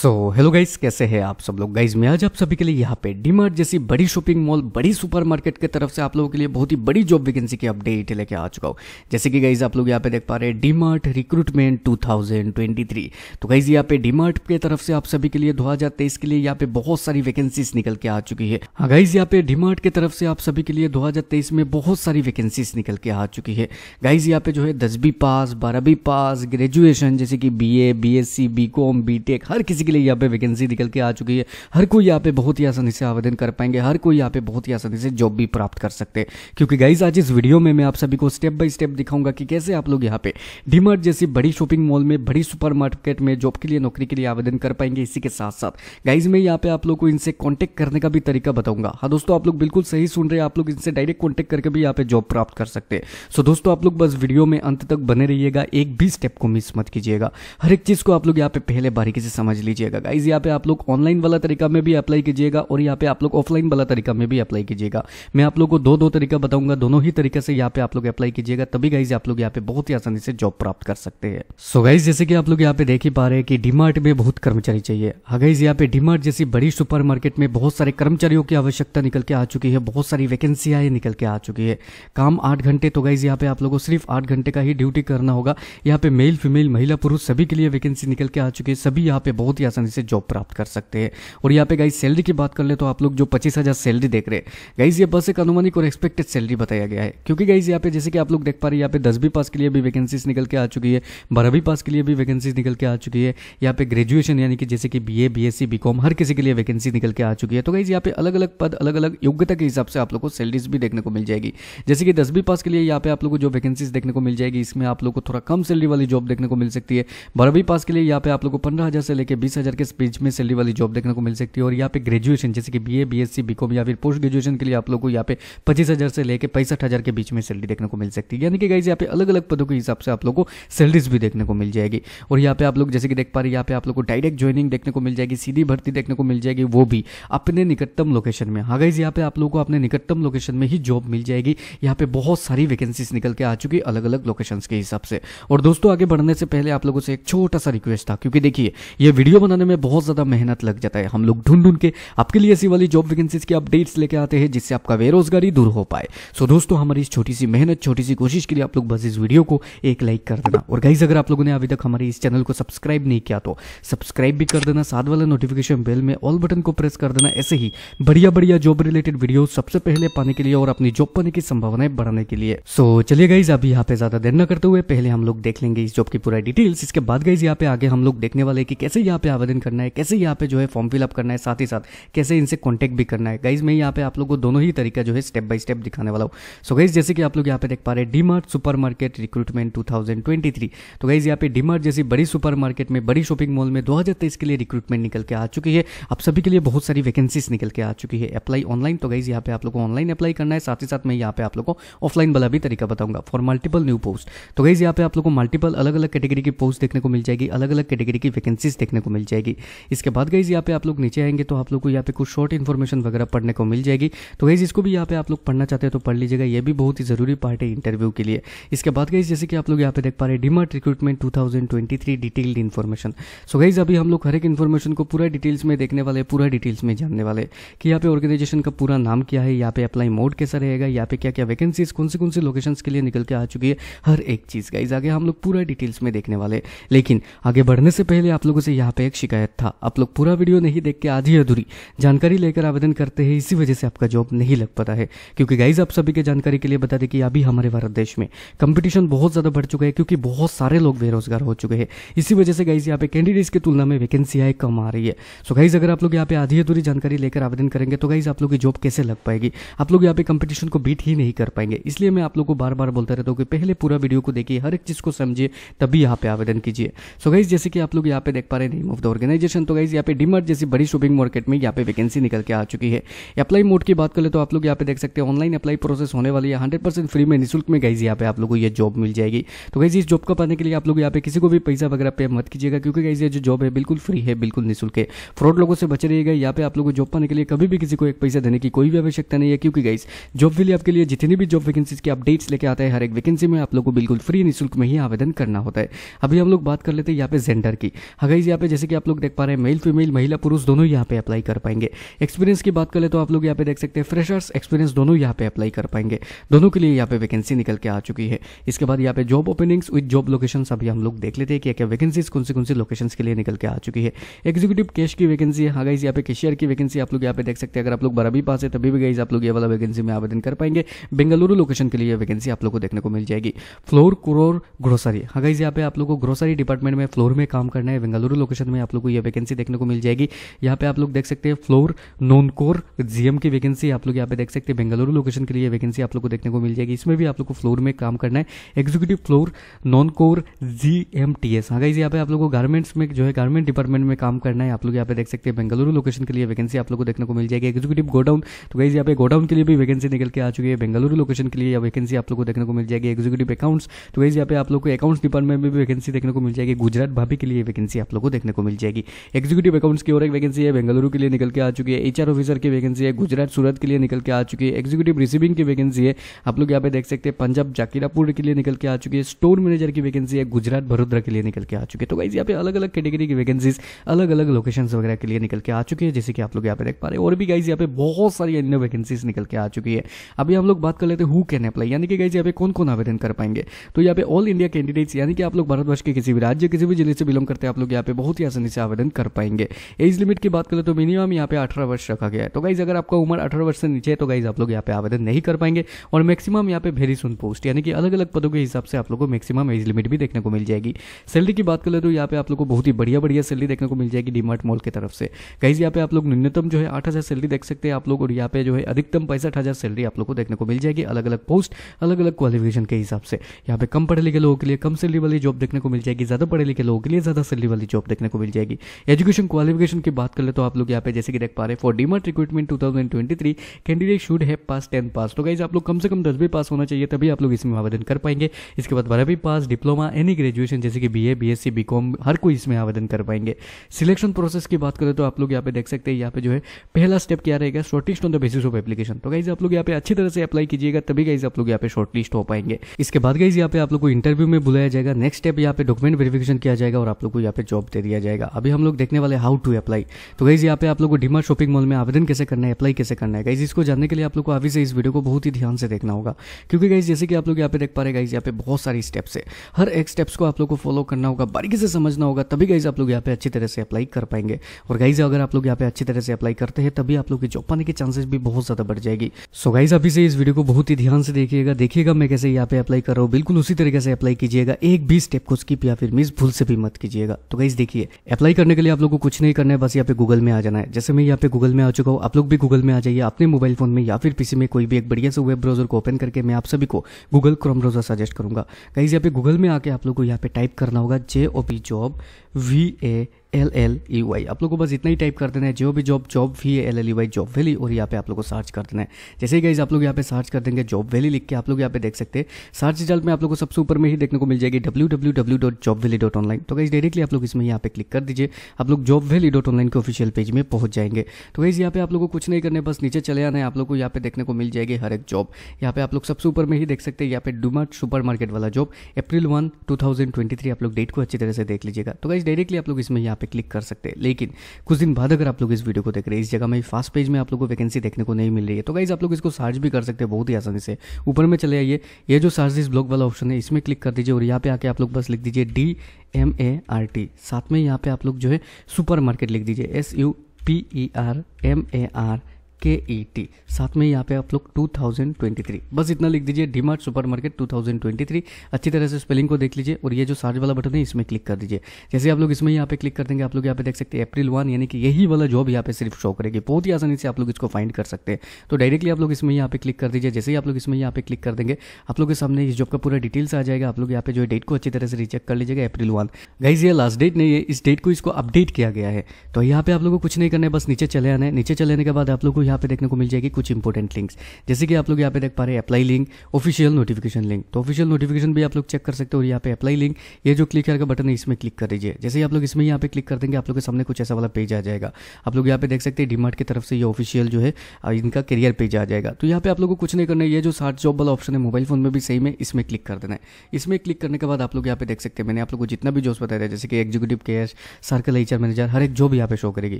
So hello guys कैसे हैं आप सब लोग? गाइस मैं आज आप सभी के लिए यहाँ पे डीमार्ट जैसी बड़ी शॉपिंग मॉल बड़ी सुपरमार्केट की तरफ़ से आप लोगों के लिए बहुत ही बड़ी जॉब वैकेंसी की अपडेट लेके आ चुका हूँ। जैसे कि गाइस आप लोग यहाँ पे देख पा रहे हैं डीमार्ट रिक्रूटमेंट 2023 तो गाइज़ यहाँ पे डीमार्ट के तरफ़ से आप सभी के लिए 2023 के लिए यहाँ पे बहुत सारी वैकेंसीज निकल के आ चुकी है। हाँ गाइज़ यहाँ पे डीमार्ट की तरफ़ से आप सभी के लिए दो हज़ार तेईस में बहुत सारी वैकेंसीज निकल के आ चुकी है। गाइज़ यहाँ पे जो है दसवीं पास बारहवीं पास ग्रेजुएशन जैसे कि B A B S C B com हर किसी के लिए यहाँ पे वैकेंसी निकल के आ चुकी है। हर कोई यहाँ पे बहुत ही आसानी से आवेदन कर पाएँगे, हर कोई यहाँ पे बहुत ही आसानी से जॉब भी प्राप्त कर सकते हैं। क्योंकि गाइज़ आज इस वीडियो में मैं आप सभी को स्टेप बाय स्टेप दिखाऊँगा कि कैसे आप लोग यहाँ पे डीमार्ट जैसी बड़ी शॉपिंग मॉल में, बड़ी सुपर में जॉब के लिए नौकरी के लिए आवेदन कर पाएँगे इसी के साथ साथ गाइज़ मैं यहाँ पे आप लोग को इनसे कॉन्टेक्ट करने का भी तरीका बताऊँगा। हाँ दोस्तों, आप लोग बिल्कुल सही सुन रहे हैं, आप लोग इनसे डायरेक्ट कॉन्टेक्ट करके भी यहाँ पे जॉब प्राप्त कर सकते हैं। सो दोस्तों, आप लोग बस वीडियो में अंत तक बने रहिएगा, एक भी स्टेप को मिस मत कीजिएगा। हर एक चीज़ को आप लोग यहाँ पे पहले बारीकी से समझ लीजिएगा गाइज़ यहाँ पे आप लोग ऑनलाइन वाला तरीका में भी अप्लाई कीजिएगा और यहाँ पे आप लोग ऑफलाइन वाला तरीका में भी अप्लाई कीजिएगा। मैं आप लोग को दो दो तरीका बताऊँगा, दोनों ही तरीके से यहाँ पे आप लोग अप्लाई कीजिएगा, तभी गाइज़ आप लोग यहाँ पे बहुत ही आसानी से जॉब प्राप्त कर सकते हैं। सो गाइज़ जैसे कि आप लोग यहाँ पे देख ही पा रहे हैं कि डीमार्ट में बहुत कर्मचारी चाहिए। हाँ गाइज़ यहाँ पे डीमार्ट जैसी बड़ी सुपर मार्केट में बहुत सारे कर्मचारियों की आवश्यकता निकल के आ चुकी है, बहुत सारी वैकेंसियाँ निकल के आ चुकी है। काम आठ घंटे तो गाइज़ यहाँ पे आप लोगों को सिर्फ़ आठ घंटे का ही ड्यूटी करना होगा। यहाँ पे मेल फीमेल महिला, पुरुष सभी के लिए वैकेंसी निकल के आ चुकी है, सभी यहाँ पे बहुत ही आसानी से जॉब प्राप्त कर सकते हैं। और यहाँ पे गाइज़ सैलरी की बात कर ले तो आप लोग जो पच्चीस हज़ार सैलरी देख रहे हैं। गाइज़ ये बस एक अनुमानिक और एक्सपेक्टेड सैलरी बताया गया है। क्योंकि गाइज़ यहाँ पे जैसे कि आप लोग देख पा रहे हैं, यहाँ पे दसवीं पास के लिए भी वैकेंसीज निकल के आ चुकी है, बारहवीं पास के लिए भी वैकेंसीज निकल के आ चुकी है। यहाँ पे ग्रेजुएशन यानी कि जैसे कि B A B S C B com हर किसी के लिए वैकेंसी निकल के आ चुकी है। तो गाइज़ यहाँ पे अलग अलग पद अलग अलग योग्यता के हिसाब से आप लोग को सैलरीज भी देखने को मिल जाएगी। जैसे कि दसवीं पास के लिए यहाँ पे आप लोग को जो वैकेंसीज देखने को मिल जाएगी, इसमें आप लोग को थोड़ा कम सैलरी वाली जॉब देखने को मिल सकती है। बारहवीं पास के लिए यहाँ पे आप लोग को पंद्रह से लेकर बीस हज़ार के बीच में सैलरी वाली जॉब देखने को मिल सकती है और यहाँ पे ग्रेजुएशन जैसे कि B A B S C B या फिर पोस्ट ग्रेजुएशन के लिए आप लोग को यहाँ पे पच्चीस हज़ार से लेकर पैंसठ हज़ार के बीच में सैलरी देखने को मिल सकती है। यानी कि गाइज़ यहाँ पे अलग अलग पदों के हिसाब से आप लोग को सैलरीज भी देखने को मिल जाएगी। और यहाँ पे आप लोग जैसे कि देख पा रहे यहाँ पे आप लोग को डायरेक्ट ज्वाइनिंग देखने को मिल जाएगी, सीधी भर्ती देखने को मिल जाएगी, वो भी अपने निकटतम लोकेशन में। हाँ गाइज़ यहाँ पे आप लोग को अपने निकटतम लोकेशन में ही जॉब मिल जाएगी। यहाँ पे बहुत सारी वैकेंसीज निकल के आ चुकी अलग अलग लोकेशन के हिसाब से। और दोस्तों, आगे बढ़ने से पहले आप लोगों से एक छोटा सा रिक्वेस्ट था, क्योंकि देखिए, ये वीडियो बनाने में बहुत ज़्यादा मेहनत लग जाता है। हम लोग ढूंढ ढूंढ के आपके लिए ऐसी वाली जॉब वैकेंसीज की अपडेट्स लेके आते हैं, जिससे आपका बेरोजगारी दूर हो पाए। सो दोस्तों, हमारी इस छोटी सी मेहनत, छोटी सी कोशिश के लिए आप लोग बस इस वीडियो को एक लाइक कर देना। और गाइज़ अगर आप लोगों ने अभी तक हमारे इस चैनल को सब्सक्राइब नहीं किया तो सब्सक्राइब भी कर देना, साथ वाला नोटिफिकेशन बेल में ऑल बटन को प्रेस कर देना। ऐसे ही बढ़िया बढ़िया जॉब रिलेटेड वीडियो सबसे पहले पाने के लिए और अपनी जॉब पाने की संभावनाएँ बढ़ाने के लिए। सो चलिए गाइज़ अभी यहाँ पे ज़्यादा देर न करते हुए पहले हम लोग देख लेंगे इस जॉब की पूरा डिटेल्स इसके बाद गाइज़ यहाँ पे आगे हम लोग देखने वाले कि कैसे यहाँ पे आवेदन करना है, कैसे यहाँ पे जो है फॉर्म फिलअप करना है, साथ ही साथ कैसे इनसे कॉन्टेक्ट भी करना है। गाइज़ मैं यहाँ पे आप लोग को दोनों ही तरीका जो है स्टेप बाय स्टेप दिखाने वाला हूँ। सो गाइज़ जैसे कि आप लोग यहाँ पे देख पा रहे हैं डीमार्ट सुपर मार्केट रिक्रूटमेंट 2023 तो गाइज़ यहाँ पे डीमार्ट जैसी बड़ी सुपर मार्केट में, बड़ी शॉपिंग मॉल में 2023 के लिए रिक्रूटमेंट निकल के आ चुकी है। आप सभी के लिए बहुत सारी वैकेंसीज निकल के आ चुकी है। अप्लाई ऑनलाइन तो गाइज़ यहाँ पे आप लोग को ऑनलाइन अप्लाई करना है। साथ ही साथ मैं यहाँ पे आप लोग को ऑफलाइन वाला भी तरीका बताऊँगा फॉर मल्टीपल न्यू पोस्ट तो गाइज़ यहाँ पे आप लोग को मल्टीपल अलग अलग कैटेगरी की पोस्ट देखने को मिल जाएगी अलग अलग कैटेगरी की वैकेंसीज देखने को मिल जाएगी। इसके बाद गाइज़ यहाँ पे आप लोग नीचे आएँगे तो आप लोग को यहाँ पे कुछ शॉर्ट इन्फॉर्मेशन वगैरह पढ़ने को मिल जाएगी। तो गाइज़ इसको भी यहाँ पे आप लोग पढ़ना चाहते हैं तो पढ़ लीजिएगा। ये भी बहुत ही ज़रूरी पार्ट है इंटरव्यू के लिए। इसके बाद गाइज़ जैसे कि आप लोग यहाँ पे देख पा रहे हैं DMart recruitment 2023 detailed information so guys अभी हम लोग हर एक इन्फॉर्मेशन को पूरा डिटेल्स में देखने वाले पूरा डिटेल्स में जानने वाले कि यहाँ पे ऑर्गेनाइजेशन का पूरा नाम क्या है, यहाँ पे अप्लाई मोड कैसा रहेगा, यहाँ पे क्या क्या वैकेंसीज कौन सी कौन सी लोकेशन के लिए निकल के आ चुकी है, हर एक चीज़। गाइज़ आगे हम लोग पूरा डिटेल्स में देखने वाले लेकिन आगे बढ़ने से पहले आप लोगों से यहाँ पे एक शिकायत था। आप लोग पूरा वीडियो नहीं देख के आधी अधूरी जानकारी लेकर आवेदन करते हैं, इसी वजह से आपका जॉब नहीं लग पाता है। क्योंकि गाइज़ आप सभी के जानकारी के लिए बता दें कि अभी हमारे भारत देश में कंपटीशन बहुत ज़्यादा बढ़ चुका है, क्योंकि बहुत सारे लोग बेरोजगार हो चुके हैं। इसी वजह से गाइज़ यहाँ पे कैंडिडेट्स की तुलना में वैकेंसियाँ कम आ रही है। सो गाइज़ अगर आप लोग यहाँ पे आधी अधूरी जानकारी लेकर आवेदन करेंगे तो गाइज़ आप लोग की जॉब कैसे लग पाएगी? आप लोग यहाँ पे कंपटीशन को बीट ही नहीं कर पाएँगे। इसलिए मैं आप लोग को बार बार बोलता रहता हूँ कि पहले पूरा वीडियो को देखिए, हर एक चीज़ को समझिए, तभी यहाँ पे आवेदन कीजिए। सो गाइज़ जैसे कि आप लोग यहाँ पे देख पा रहे हैं ऑफ़ द ऑर्गेनाइजेशन तो गाइज़ यहाँ पे डीमार्ट जैसी बड़ी शॉपिंग मार्केट में यहाँ पे वैकेंसी निकल के आ चुकी है। अप्लाई मोड की बात करें तो आप लोग यहाँ पे देख सकते हैं ऑनलाइन अप्लाई प्रोसेस होने वाली है। हंड्रेड फ्री में निःशुल्क में गाइज़ यहाँ पे आप लोग को ये जॉब मिल जाएगी। तो गाइज़ इस जॉब को पाने के लिए आप लोग यहाँ पे किसी को भी पैसा वगैरह पे मत कीजिएगा, क्योंकि गाइज़ ये जो जॉब है बिल्कुल फ्री है, बिल्कुल निःशुल्क है। फ्रॉड लोगों से बच रहिएगा, यहाँ पे आप लोग को जॉब पाने के लिए कभी भी किसी को एक पैसा देने की कोई भी आवश्यकता नहीं है, क्योंकि गाइज़ जॉब के लिए आपके लिए जितनी भी जॉब वैकेंसीज की अपडेट्स लेके आता है, हर एक वैकेंसी में आप लोग को बिल्कुल फ्री निःशुल्क में ही आवेदन करना होता है। अभी हम लोग बात कर लेते हैं यहाँ पे जेंडर की। हाँ गाइज़ यहाँ पे जैसे कि आप लोग देख पा रहे हैं मेल फीमेल महिला, पुरुष दोनों यहाँ पे अप्लाई कर पाएँगे। एक्सपीरियंस की बात करें तो आप लोग यहाँ पे देख सकते हैं फ्रेशर्स एक्सपीरियंस दोनों यहाँ पे अप्लाई कर पाएँगे। दोनों के लिए यहाँ पे वैकेंसी निकल के आ चुकी है। इसके बाद यहाँ पे job openings with job location अभी हम लोग देख लेते हैं क्या क्या वैकेंसीज कौन सी कौन सी लोकेशन के लिए निकल के आ चुकी है। एक्जीक्यूटिव कैश की वैकेंसी है। हाँ गाइज़ यहाँ पे कैशियर की वैकेंसी आप लोग यहाँ पे देख सकते हैं। अगर आप लोग बारहवीं पास है, तभी भी गाइज़ आप लोग ये वाला वैकेंसी में आवेदन कर पाएँगे। बेंगलुरु लोकेशन के लिए वैकेंसी आप लोग को देखने को मिल जाएगी। फ्लोर क्रोर ग्रोसरी हाँ गाइज़ यहाँ पे आप लोग को ग्रोसरी डिपार्टमेंट में फ्लोर में काम करना है। बेंगलुरु लोकेशन में आप लोग को ये वैकेंसी देखने को मिल जाएगी। यहाँ पे आप लोग देख सकते हैं फ्लोर नॉन कोर जीएम की वैकेंसी आप लोग यहाँ पे देख सकते हैं। बेंगलुरु लोकेशन के लिए वैकेंसी आप लोग को देखने को मिल जाएगी। इसमें भी आप लोग को फ्लोर में काम करना है। Executive floor non core G M T S हाँ यहाँ पे आप लोग को गारमेंट्स में जो है गारमेंट डिपार्टमेंट में काम करना है। आप लोग यहाँ पे देख सकते हैं बेंगलुरु लोकेशन के लिए वैकेंसी आप लोग को देखने को मिल जाएगी। एग्जीक्यूटिव गोडाउन तो गाइज़ यहाँ पे गोडाउन के लिए भी वैकेंसी निकल के आ चुकी है। बेंगलुरु लोकेशन के लिए वैकेंसी आप लोग को देखने को मिल जाएगी। एग्जीक्यूटिव अकाउंट्स तो गाइज़ यहाँ पे आप लोग को अकाउंट्स डिपार्टमेंट में भी वैकेंसी देखने को मिल जाएगी। गुजरात भाभी के लिए वैकेंसी आप लोग को देखने को मिल जाएगी। एग्जीक्यूटिव अकाउंट्स की और एक वैकेंसी है, बेंगलुरु के लिए निकल के आ चुकी है एचआर ऑफिसर की वैकेंसी है, गुजरात सूरत के लिए निकल के आ चुकी है एग्जीक्यूटिव रिसीविंग की वैकेंसी है। आप लोग यहाँ पे देख सकते हैं, पंजाब जाकिरापुर के लिए निकल के आ चुकी है स्टोर मैनेजर की वैकेंसी है, गुजरात भरोद्रा के लिए निकल के आ चुकी है। तो गाइज़ यहाँ पे अलग अलग कैटेगरी की वैकेंसीज अलग अलग लोकेशन वगैरह के लिए निकल के आ चुकी है, जैसे कि आप लोग यहाँ पे देख पा रहे हैं। और भी गाइज़ यहाँ पे बहुत सारी अन्य वैकेंसीज निकल के आ चुकी है। अभी हम लोग बात कर लेते हैं हु कैन अप्लाई यानी कि गाइज़ यहाँ पे कौन कौन आवेदन कर पाएँगे? तो यहाँ पे ऑल इंडिया कैंडिडेट्स यानी कि आप लोग भारतवर्ष के किसी भी राज्य, किसी भी ज़िले से बिलोंग करते हैं, आप लोग यहाँ पे बहुत ही से आवेदन कर पाएँगे। एज लिमिट की बात करें तो मिनिमम यहाँ पे अठारह वर्ष रखा गया है। तो गाइज़ अगर आपका उम्र अठारह वर्ष से नीचे है तो गाइज़ आप लोग यहाँ पे आवेदन नहीं कर पाएँगे और मैक्सिमम यहाँ पे वेरी सुन पोस्ट यानी कि अलग अलग पदों के हिसाब से आप लोग को मैक्सिमम एज लिमिट भी देखने को मिल जाएगी। सैलरी की बात करें तो यहाँ पे आप लोग को बहुत ही बढ़िया बढ़िया सैलरी देखने को मिल जाएगी डीमार्ट मॉल की तरफ़ से। गाइज़ यहाँ पे आप लोग न्यूनतम जो है आठ हज़ार सैलरी देख सकते हैं। आप लोग और यहाँ पे जो है अधिकतम पैंसठ हज़ार सैलरी आप लोग को देखने को मिल जाएगी अलग अलग पोस्ट अलग अलग क्वालिफिकेशन के हिसाब से। यहाँ पे कम पढ़े लिखे लोगों के लिए कम सैलरी वाली जॉब देखने को मिल जाएगी, ज़्यादा पढ़े लिखे लोगों के लिए ज़्यादा सैलरी वाली जॉब देखने को मिल जाएगी। एजुकेशन क्वालिफिकेशन की बात कर ले तो आप लोग यहाँ पे जैसे कि देख पा रहे for DMart recruitment to candidate should have pass ten pass तो गाइज़ आप लोग कम से कम दसवीं पास होना चाहिए, तभी आप लोग इसमें आवेदन कर पाएँगे। इसके बाद बारहवीं पास डिप्लोमा एनी ग्रेजुएशन जैसे कि B A B S C B com हर कोई इसमें आवेदन कर पाएँगे। सिलेक्शन प्रोसेस की बात करें तो आप लोग यहाँ पे देख सकते हैं, यहाँ पे जो है पहला स्टेप क्या रहेगा shortlist on the basis of application तो गाइज़ आप लोग यहाँ पे अच्छी तरह से अप्लाई कीजिएगा, तभी गाइज़ आप लोग यहाँ पे शॉर्टलिस्ट हो पाएँगे। इसके बाद गाइज़ यहाँ पे आप लोग को इंटरव्यू में बुलाया जाएगा। नेक्स्ट स्टेप यहाँ पे डॉक्यूमेंट वेरिफिकेशन किया जाएगा और आप लोग को यहाँ पे जॉब दे दिया जाएगा। अभी हम लोग देखने वाले हाउ टू अप्लाई तो गाइज़ यहाँ पे आप लोग को डिमार्ट शॉपिंग मॉल में आवेदन कैसे करना है अप्लाई कैसे करना है। गाइज़ इसको जानने के लिए आप लोग को अभी से इस वीडियो को बहुत ही ध्यान से देखना होगा। क्योंकि गाइज़ जैसे कि आप लोग यहाँ पे देख पा रहे गाइज़ यहाँ पे बहुत सारी स्टेप्स है। हर एक स्टेप्स को आप लोग को फॉलो करना होगा, बारीकी से समझना होगा, तभी गाइज़ आप लोग यहाँ पे अच्छी तरह से अप्लाई कर पाएँगे। और गाइज़ अगर आप लोग यहाँ पे अच्छी तरह से अप्लाई करते हैं, तभी आप लोग की जॉब पाने के चांसेस भी बहुत ज़्यादा बढ़ जाएगी। सो गाइज़ अभी से इस वीडियो को बहुत ही ध्यान से देखिएगा। देखिएगा मैं कैसे यहाँ पे अप्लाई कर रहा हूँ। बिल्कुल उसी तरीके से अप्लाई कीजिएगा। एक भी स्टेप को स्किप या फिर मिस भूल से भी मत कीजिएगा। तो गाइज़ देखिए अप्लाई करने के लिए आप लोगों को कुछ नहीं करना है, बस यहाँ पे गूगल में आ जाना है। जैसे मैं यहाँ पे गूगल में आ चुका हूँ, आप लोग भी गूगल में आ जाइए अपने मोबाइल फ़ोन में या फिर पीसी में कोई भी एक बढ़िया से वेब ब्राउज़र को ओपन करके मैं आप सभी को गूगल क्रोम ब्राउज़र सजेस्ट करूँगा। कहीं यहाँ पे गूगल में आके आप लोग को यहाँ पे टाइप करना होगा J O P job V A L L E Y आप लोग को बस इतना ही टाइप कर देना है, जो भी job job V L L E Y job valley और यहाँ पे आप लोग को सर्च कर देना है। जैसे ही गाइज़ आप लोग यहाँ पे सर्च कर देंगे जॉब वैली लिख के आप लोग यहाँ पे देख सकते हैं। सर्च रिज़ल्ट में आप लोग को सबसे ऊपर में ही देखने को मिल जाएगी W W W dot job valley dot online तो गाइज़ डायरेक्टली आप लोग इसमें यहाँ पे क्लिक कर दीजिए। आप लोग जॉब वैली डॉट ऑनलाइन के ऑफिशियल पेज में पहुँच जाएँगे। तो गाइज़ यहाँ पे आप लोग को कुछ नहीं करने बस नीचे चले आना है। आप लोग को यहाँ पे देखने को मिल जाएगी हर एक जॉब यहाँ पे आप लोग सबसे ऊपर में ही देख सकते हैं, यहाँ पे डूमार्ट सुपर मार्केट वाला जॉब अप्रैल वन टू आप लोग डेट को अच्छी तरह से देख लीजिएगा। तो गाइज़ डायरेक्टली आप लोग इसमें यहाँ पे क्लिक कर सकते हैं। लेकिन कुछ दिन बाद अगर आप लोग इस वीडियो को देख रहे हैं, इस जगह में फास्ट पेज में आप लोग को वैकेंसी देखने को नहीं मिल रही है। तो गाइज़ आप लोग इसको सर्च भी कर सकते हैं बहुत ही आसानी से। ऊपर में चले आइए। ये जो सर्च इस ब्लॉग वाला ऑप्शन है, इसमें क्लिक कर दीजिए और यहाँ पे आके आप लोग बस लिख दीजिए D M A R T साथ में यहाँ पे आप लोग जो है सुपर लिख दीजिए। S U P E R M A R K E T साथ में यहाँ पे आप लोग 2023 बस इतना लिख दीजिए डीमार्ट सुपर मार्केट 2023 अच्छी तरह से स्पेलिंग को देख लीजिए और ये जो सर्च वाला बटन है, इसमें क्लिक कर दीजिए। जैसे आप लोग इसमें यहाँ पे क्लिक कर देंगे, आप लोग यहाँ पे देख सकते हैं अप्रैल वन यानी कि यही वाला जॉब यहाँ पे सिर्फ़ शो करेगी। बहुत ही आसानी से आप लोग इसको फाइंड कर सकते हैं। तो डायरेक्टली आप लोग इसमें यहाँ पे क्लिक कर दीजिए। जैसे ही आप लोग इसमें यहाँ पे क्लिक कर देंगे, आप लोग के सामने इस जॉब का पूरा डिटेल्स आ जाएगा। आप लोग यहाँ पे जो डेट को अच्छी तरह से रिचेक कर लीजिएगा अप्रैल वन गाइज़ ये लास्ट डेट नहीं है, इस डेट को इसको अपडेट किया गया है। तो यहाँ पे आप लोग को कुछ नहीं करना है, बस नीचे चले आना है। नीचे चले आने के बाद आप लोग को यहाँ पे देखने को मिल जाएगी कुछ इंपॉर्टेंट लिंक्स जैसे कि आप लोग यहाँ पे देख पा रहे हैं apply link official notification link तो ऑफिशियल नोटिफिकेशन भी आप लोग चेक कर सकते हो और यहाँ पे अप्लाई लिंक ये जो क्लिक का बटन है, इसमें क्लिक कर दीजिए। जैसे ही आप लोग इसमें यहाँ पे क्लिक कर देंगे, आप लोग के सामने कुछ ऐसा वाला पेज आ जाएगा। आप लोग यहाँ पे देख सकते हैं डीमार्ट की तरफ़ से ये ऑफिशियल जो है इनका करियर पेज आ जाएगा। तो यहाँ पे आप लोग को कुछ नहीं करना है। ये जो सार्ट जॉब वाला ऑप्शन है मोबाइल फ़ोन में भी सही में इसमें क्लिक कर देना है। इसमें क्लिक करने के बाद आप लोग यहाँ पे देख सकते हैं, मैंने आप लोग को जितना भी जॉब्स बताया जैसे कि executive care circle H manager हर एक जॉब यहाँ पे शो करेगी।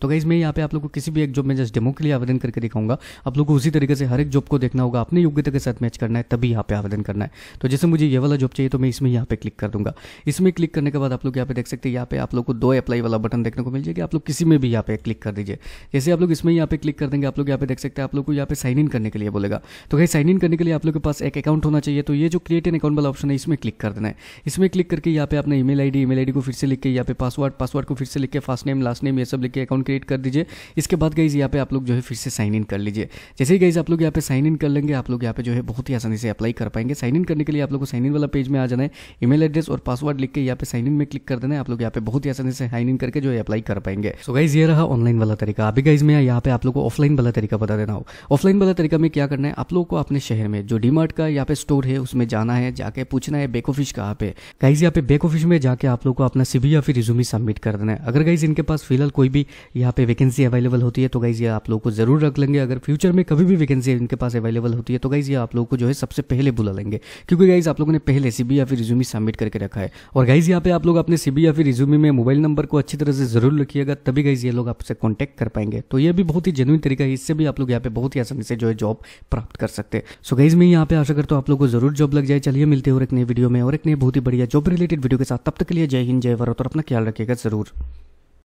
तो गाइज़ मैं यहाँ पे आप लोग को किसी भी एक जॉब में जस्ट डेमो के लिए आवेदन करके दिखाऊँगा आप लोग को उसी तरीके से हर एक जॉब को देखना होगा अपनी योग्यता के साथ मैच करना है तभी यहाँ पे आवेदन करना है तो जैसे मुझे ये वाला जॉब चाहिए तो मैं इसमें यहाँ पे क्लिक कर दूँगा इसमें क्लिक करने के बाद आप लोग यहाँ पे देख सकते हैं यहाँ पे आप लोग को दो अप्लाई वाला बटन देखने को मिल जाएगा आप लोग किसी में भी यहाँ पे क्लिक कर दीजिए जैसे आप लोग इसमें यहाँ पे क्लिक कर देंगे आप लोग यहाँ पे देख सकते हैं आप लोग को यहाँ पे साइन इन करने के लिए बोलेगा तो भाई साइन इन करने के लिए आप लोग के पास एक अकाउंट होना चाहिए तो ये जो क्रिएट एन अकाउंट वाला ऑप्शन है इसमें क्लिक कर देना है इसमें क्लिक करके यहाँ पे अपना ईमेल आईडी ईमेल आईडी को फिर से लिख के यहाँ पे पासवर्ड पासवर्ड को फिर से लिख के फ़र्स्ट नेम लास्ट नेम ये सब लिख के अकाउंट क्रिएट कर दीजिए इसके बाद गाइज़ यहाँ पे आप लोग जो है फिर से साइन इन कर लीजिए। जैसे ही गाइज़ आप लोग यहाँ पे साइन इन कर लेंगे, आप लोग यहाँ पे जो है बहुत ही आसानी से अप्लाई कर पाएँगे। साइन इन करने के लिए आप लोग को साइन इन वाला पेज में आ जाना है। ईमेल एड्रेस और पासवर्ड लिख के यहाँ पे साइन इन में क्लिक कर देना है। आप लोग यहाँ पे बहुत ही आसानी से साइन इन करके जो है अप्लाई कर पाएँगे। सो गाइज़ ये रहा ऑनलाइन वाला तरीका। अभी गाइज़ मैं यहाँ पे आप लोग को ऑफलाइन वाला तरीका बता देना हो। ऑफलाइन वाला तरीका में क्या करना है? आप लोग को अपने शहर में जो डीमार्ट का यहाँ पे स्टोर है, उसमें जाना है, जाके पूछना है बैक ऑफ़िस कहाँ पे। गाइज़ यहाँ पे बैक ऑफ़िस में जाके आप लोग को अपना सीबी या फिर रिज्यूमी सबमिट कर देना है। अगर गाइज़ इनके पास फ़िलहाल कोई भी यहाँ पे वैकेंसी अवेलेबल होती है तो गाइज़ ये आप लोग को ज़रूर रख लेंगे, अगर फ्यूचर में कभी भी वैकेंसी इनके पास अवेलेबल होती है तो गाइज़ ये आप लोग को जो है सबसे पहले बुला लेंगे। क्योंकि गाइज़ आप लोगों ने पहले सीबी या फिर रिज्यूमी सबमिट करके रखा है। और गाइज़ यहाँ पे आप लोग अपने सीबी या फिर रिज्यूमी में मोबाइल नंबर को अच्छी तरह से ज़रूर रखिएगा तभी गाइज़ ये लोग आपसे कॉन्टैक्ट कर पाएँगे। तो ये भी बहुत ही जेनुइन तरीका है, इससे भी आप लोग यहाँ पे बहुत ही आसानी से जो है जॉब प्राप्त कर सकते हैं। सो गाइज़ मैं यहाँ पे आशा करता हूँ आप लोग को ज़रूर जॉब लग जाए। चलिए मिलते हैं एक नई वीडियो में, और एक नई बहुत ही बढ़िया जॉब रिलेटेड वीडियो के साथ। तब तक के लिए जय हिंद, जय भारत, और अपना ख्याल रखिएगा ज़रूर।